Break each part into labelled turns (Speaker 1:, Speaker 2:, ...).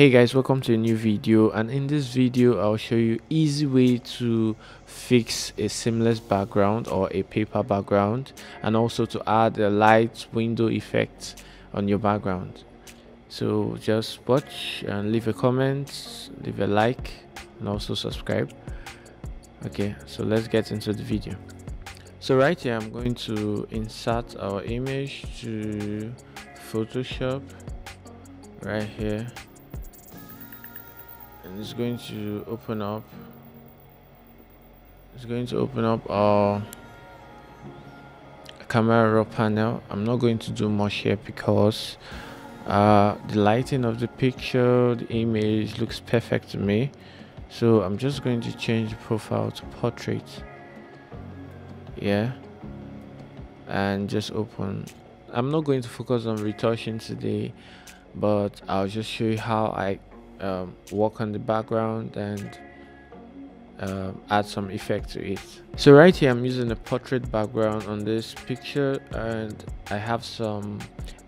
Speaker 1: hey guys welcome to a new video and in this video i'll show you easy way to fix a seamless background or a paper background and also to add a light window effect on your background. So just watch and leave a comment leave a like and also subscribe. Okay so let's get into the video. So right here i'm going to insert our image to photoshop. Right here and it's going to open up it's going to open up our camera panel. I'm not going to do much here because uh, the lighting of the picture the image looks perfect to me. So i'm just going to change the profile to portrait. Yeah. And just open. I'm not going to focus on retouching today but i'll just show you how i um, work on the background and uh, add some effect to it. So right here i'm using a portrait background on this picture and i have some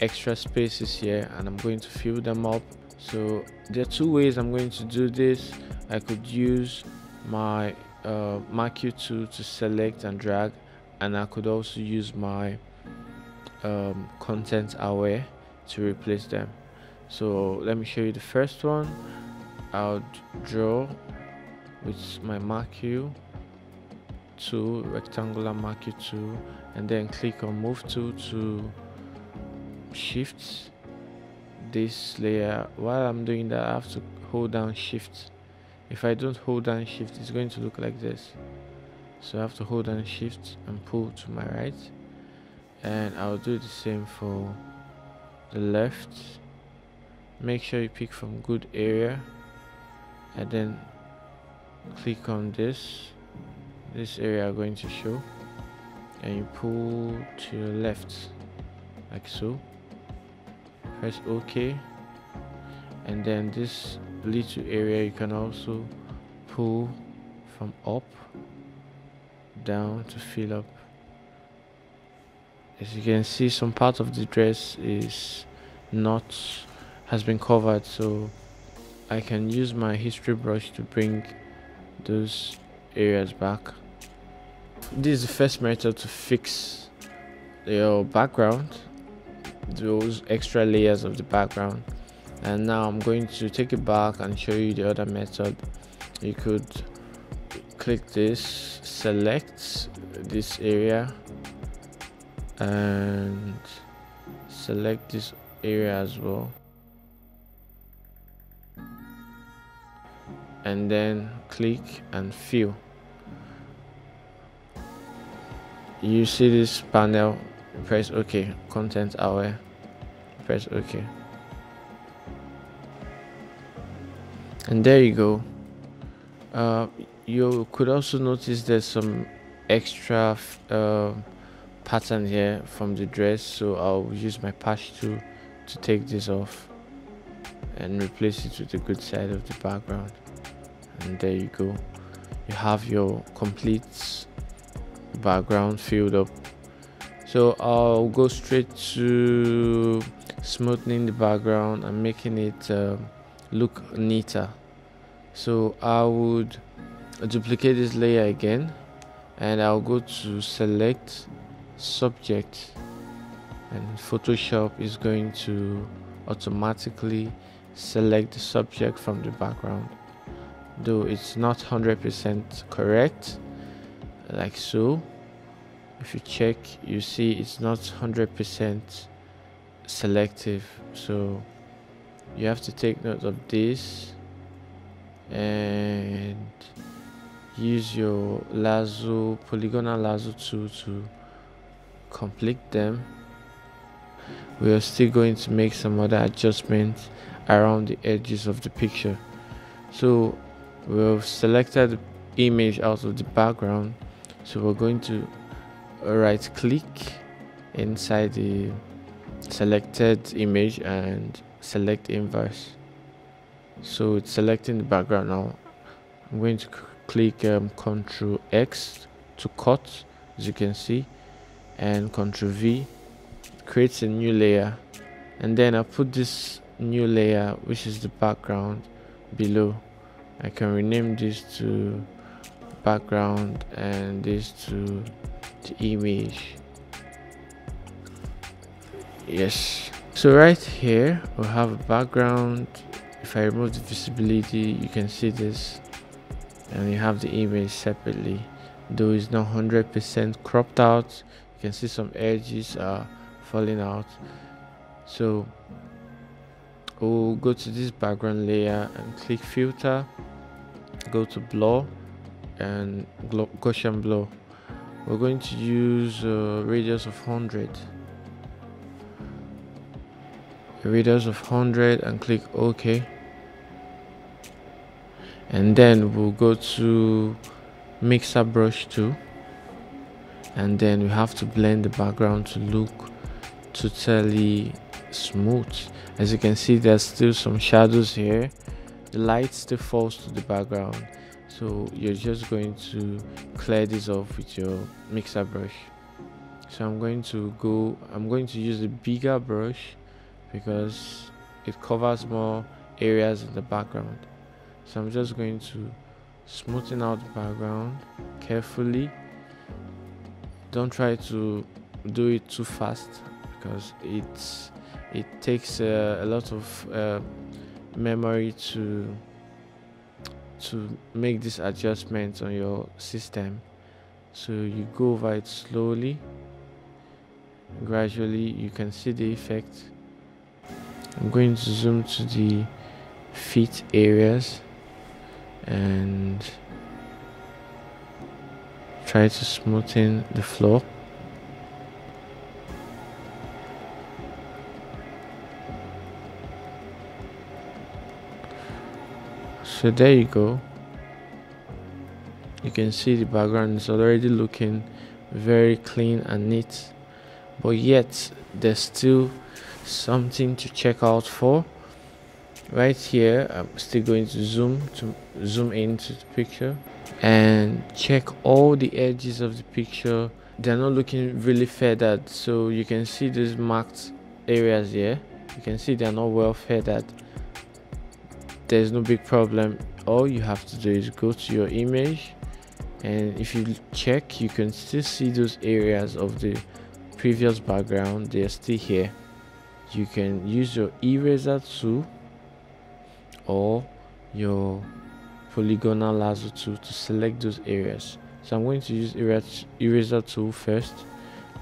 Speaker 1: extra spaces here and i'm going to fill them up. So there are two ways i'm going to do this. I could use my uh, marquee tool to select and drag and i could also use my um, content aware to replace them so let me show you the first one. I'll draw with my marquee tool rectangular marquee tool and then click on move tool to shift this layer while I'm doing that I have to hold down shift. If I don't hold down shift it's going to look like this. So I have to hold down shift and pull to my right. And I'll do the same for the left make sure you pick from good area and then click on this. This area are going to show. And you pull to your left like so. Press ok. And then this little area you can also pull from up down to fill up. As you can see some part of the dress is not has been covered so I can use my history brush to bring those areas back. This is the first method to fix your background those extra layers of the background. And now I'm going to take it back and show you the other method. You could click this select this area and select this area as well and then click and fill you see this panel press ok. Content aware press ok. And there you go. Uh, you could also notice there's some extra uh, pattern here from the dress so I'll use my patch tool to take this off and replace it with the good side of the background and there you go. You have your complete background filled up. So I'll go straight to smoothing the background and making it uh, look neater. So I would duplicate this layer again and I'll go to select subject. And Photoshop is going to automatically select the subject from the background though it's not 100% correct like so. If you check you see it's not 100% selective. So you have to take note of this and use your lasso polygonal lasso tool to complete them. We are still going to make some other adjustments around the edges of the picture. So we've selected image out of the background so we're going to right click inside the selected image and select inverse. So it's selecting the background now. I'm going to click um, ctrl x to cut as you can see and ctrl v creates a new layer. And then i put this new layer which is the background below I can rename this to background and this to the image. Yes. So right here we have a background. If I remove the visibility you can see this. And you have the image separately. Though it's not 100% cropped out you can see some edges are falling out. So we'll go to this background layer and click filter go to blur and Gaussian blur we're going to use a radius of 100 a radius of 100 and click OK. And then we'll go to mixer brush tool and then we have to blend the background to look totally smooth. As you can see there's still some shadows here the light still falls to the background. So you're just going to clear this off with your mixer brush. So I'm going to go I'm going to use a bigger brush because it covers more areas in the background. So I'm just going to smoothen out the background carefully. Don't try to do it too fast because it's it takes uh, a lot of uh, memory to to make this adjustment on your system. So you go over it slowly. Gradually you can see the effect. I'm going to zoom to the feet areas and try to smoothen the floor so there you go. You can see the background is already looking very clean and neat. But yet there's still something to check out for. Right here i'm still going to zoom to zoom into the picture and check all the edges of the picture. They're not looking really feathered so you can see these marked areas here. You can see they're not well feathered there's no big problem. All you have to do is go to your image and if you check you can still see those areas of the previous background. They're still here. You can use your eraser tool or your polygonal lasso tool to select those areas. So i'm going to use eraser tool first.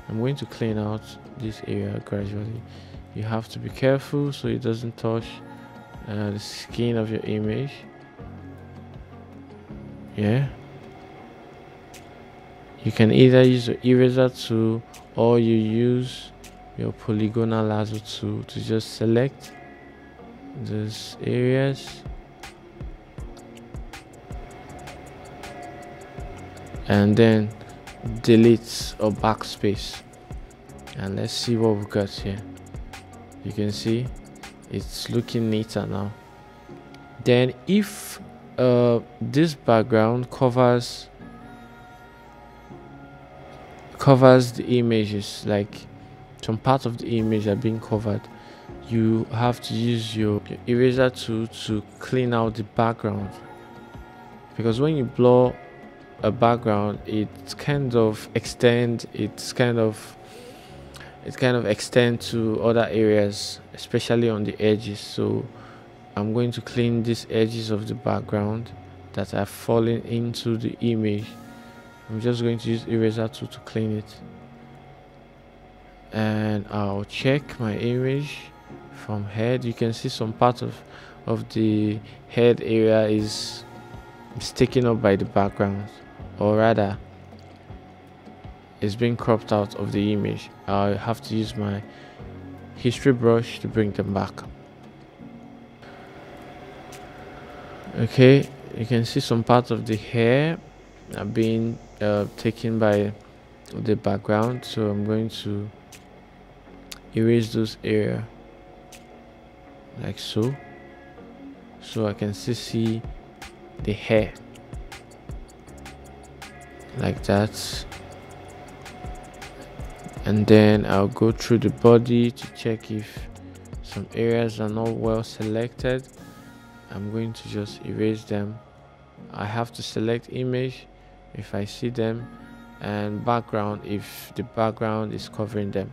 Speaker 1: I'm going to clean out this area gradually. You have to be careful so it doesn't touch uh, the skin of your image. Yeah. You can either use your eraser tool or you use your polygonal lasso tool to just select those areas. And then delete or backspace. And let's see what we got here. You can see it's looking neater now. Then if uh, this background covers covers the images like some part of the image are being covered you have to use your, eraser tool to clean out the background. Because when you blur a background it kind of extend it's kind of it kind of extend to other areas especially on the edges. So I'm going to clean these edges of the background that are falling into the image. I'm just going to use eraser tool to clean it. And I'll check my image from head. You can see some part of of the head area is sticking up by the background or rather is being cropped out of the image. I have to use my history brush to bring them back. Okay you can see some parts of the hair are being uh, taken by the background so I'm going to erase those area like so so I can still see the hair like that and then I'll go through the body to check if some areas are not well selected. I'm going to just erase them. I have to select image if I see them and background if the background is covering them.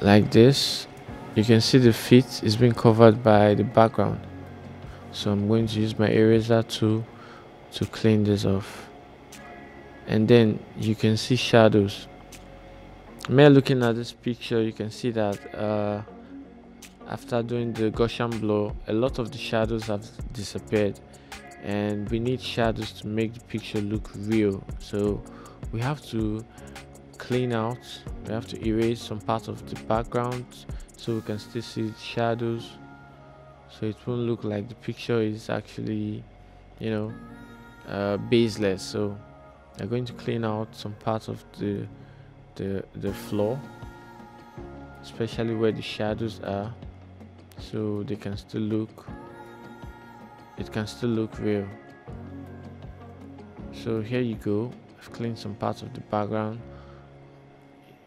Speaker 1: Like this you can see the feet is being covered by the background so I'm going to use my eraser tool to clean this off. And then you can see shadows. Me looking at this picture you can see that uh, after doing the Gaussian blur a lot of the shadows have disappeared. And we need shadows to make the picture look real. So we have to clean out we have to erase some part of the background so we can still see shadows so it won't look like the picture is actually you know uh, baseless. So I'm going to clean out some parts of the the the floor especially where the shadows are so they can still look it can still look real. So here you go. I've cleaned some parts of the background.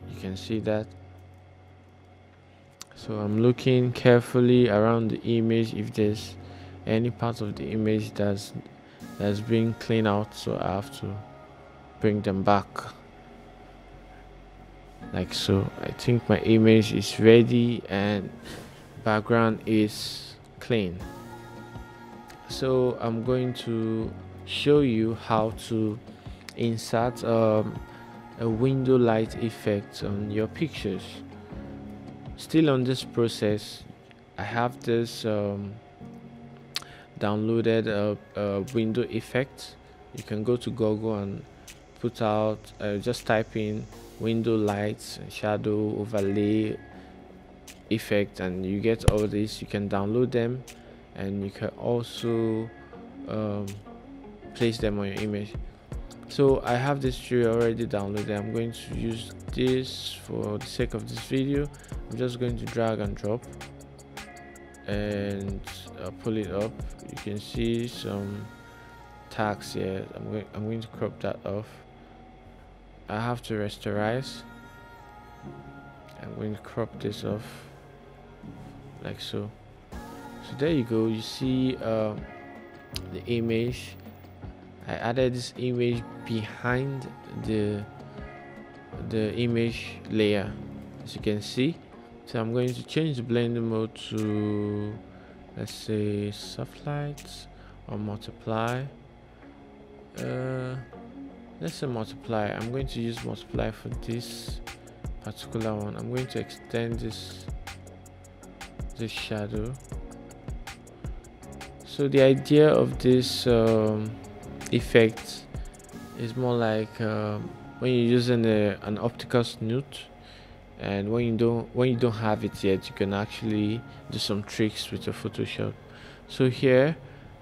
Speaker 1: You can see that so I'm looking carefully around the image if there's any part of the image that's that's being cleaned out so I have to bring them back. Like so I think my image is ready and background is clean. So I'm going to show you how to insert um, a window light effect on your pictures still on this process I have this um, downloaded a, a, window effect. You can go to Google and put out uh, just type in window lights shadow overlay effect and you get all this. You can download them and you can also um, place them on your image so I have this tree already downloaded. I'm going to use this for the sake of this video. I'm just going to drag and drop and uh, pull it up. You can see some tags here. I'm going, I'm going to crop that off. I have to rasterize. I'm going to crop this off like so. So there you go. You see uh, the image I added this image behind the the image layer as you can see. So I'm going to change the blending mode to let's say soft lights or multiply. Uh, let's say multiply. I'm going to use multiply for this particular one. I'm going to extend this this shadow. So the idea of this um, effect is more like um, when you're using a, an optical snoot and when you don't when you don't have it yet you can actually do some tricks with your photoshop. So here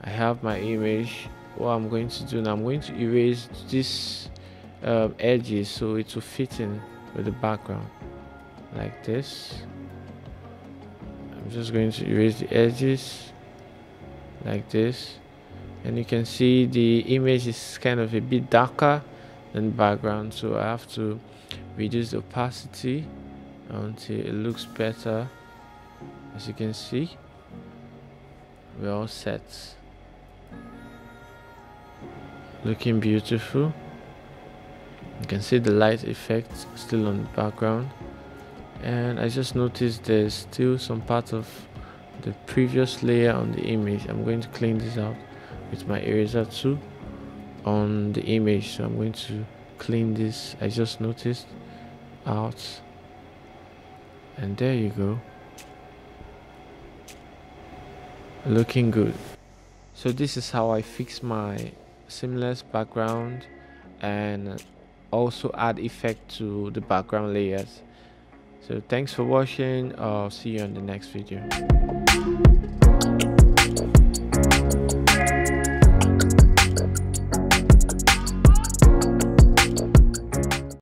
Speaker 1: i have my image. What i'm going to do now i'm going to erase this um, edges so it will fit in with the background like this. I'm just going to erase the edges like this and you can see the image is kind of a bit darker than background so I have to reduce the opacity until it looks better. As you can see we're all set. Looking beautiful. You can see the light effect still on the background. And I just noticed there's still some part of the previous layer on the image. I'm going to clean this out with my eraser tool on the image. So I'm going to clean this. I just noticed out. And there you go. Looking good. So this is how I fix my seamless background and also add effect to the background layers. So thanks for watching. I'll see you on the next video